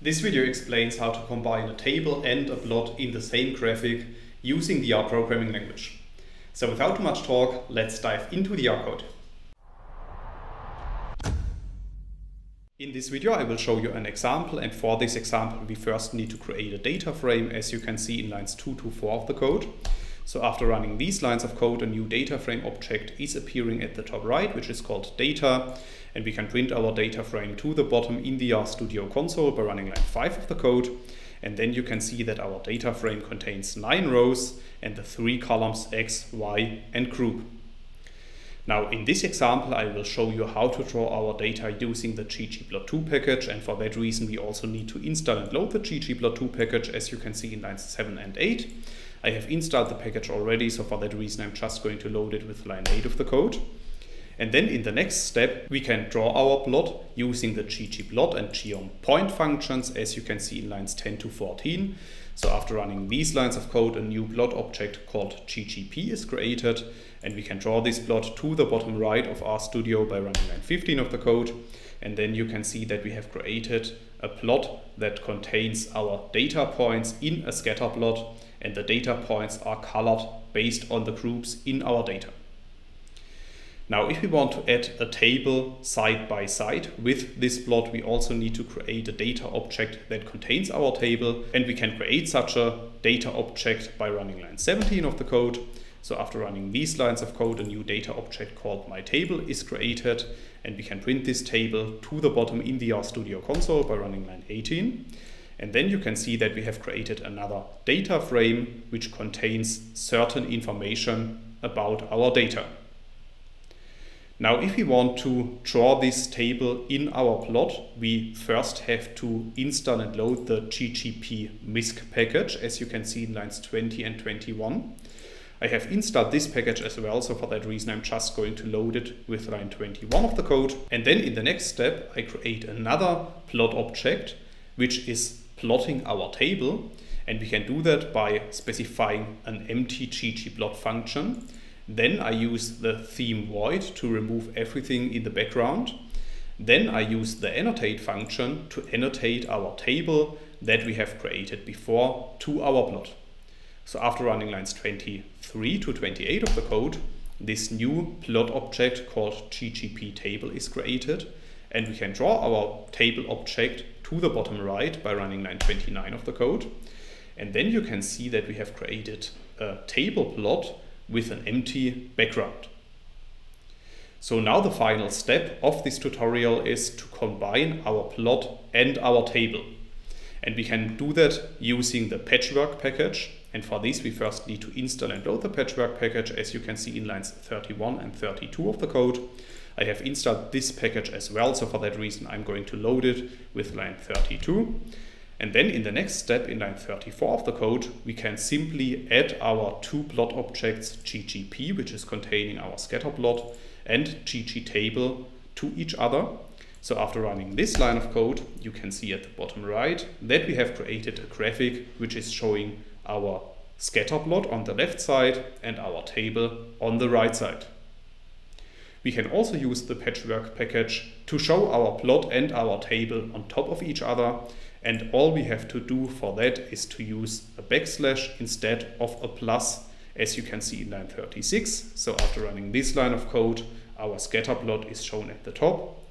This video explains how to combine a table and a plot in the same graphic using the R programming language. So without too much talk, let's dive into the R code. In this video I will show you an example and for this example we first need to create a data frame as you can see in lines 2 to 4 of the code. So after running these lines of code, a new data frame object is appearing at the top right, which is called data. And we can print our data frame to the bottom in the RStudio console by running line 5 of the code. And then you can see that our data frame contains 9 rows and the three columns X, Y, and group. Now in this example I will show you how to draw our data using the ggplot2 package and for that reason we also need to install and load the ggplot2 package as you can see in lines 7 and 8. I have installed the package already, so for that reason I'm just going to load it with line 8 of the code. And then in the next step, we can draw our plot using the ggplot and geom_point functions, as you can see in lines 10 to 14. So after running these lines of code, a new plot object called ggp is created, and we can draw this plot to the bottom right of RStudio by running line 15 of the code. And then you can see that we have created a plot that contains our data points in a scatter plot and the data points are colored based on the groups in our data. Now, if we want to add a table side by side with this plot, we also need to create a data object that contains our table. And we can create such a data object by running line 17 of the code. So after running these lines of code, a new data object called my table is created. And we can print this table to the bottom in the RStudio console by running line 18. And then you can see that we have created another data frame which contains certain information about our data. Now, if we want to draw this table in our plot, we first have to install and load the ggpmisc package, as you can see in lines 20 and 21. I have installed this package as well, so for that reason I'm just going to load it with line 21 of the code. And then in the next step, I create another plot object, which is plotting our table. And we can do that by specifying an empty ggplot function. Then I use the theme void to remove everything in the background. Then I use the annotate function to annotate our table that we have created before to our plot. So after running lines 23 to 28 of the code, this new plot object called ggp table is created and we can draw our table object to the bottom right by running line 29 of the code. And then you can see that we have created a table plot with an empty background. So now the final step of this tutorial is to combine our plot and our table. And we can do that using the patchwork package. And for this, we first need to install and load the patchwork package, as you can see in lines 31 and 32 of the code. I have installed this package as well, so for that reason I'm going to load it with line 32. And then in the next step, in line 34 of the code, we can simply add our two plot objects ggp, which is containing our scatter plot, and ggtable to each other. So after running this line of code, you can see at the bottom right that we have created a graphic which is showing our scatter plot on the left side and our table on the right side. We can also use the patchwork package to show our plot and our table on top of each other. And all we have to do for that is to use a backslash instead of a plus, as you can see in line 36. So after running this line of code, our scatter plot is shown at the top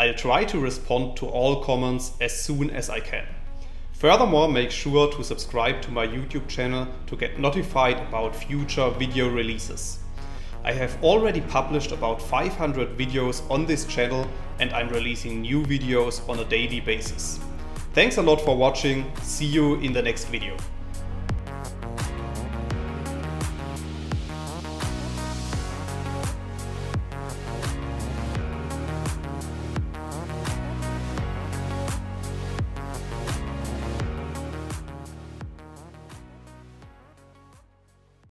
I'll try to respond to all comments as soon as I can. Furthermore, make sure to subscribe to my YouTube channel to get notified about future video releases. I have already published about 500 videos on this channel and I'm releasing new videos on a daily basis. Thanks a lot for watching, see you in the next video.